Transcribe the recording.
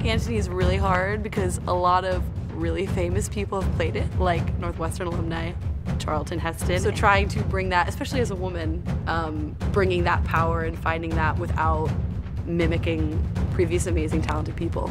Mark Antony is really hard because a lot of really famous people have played it, like Northwestern alumni Charlton Heston. So trying to bring that, especially as a woman, um, bringing that power and finding that without mimicking previous amazing talented people.